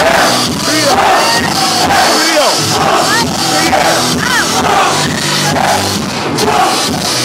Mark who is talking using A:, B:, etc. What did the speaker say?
A: Rio! Rio! Rio!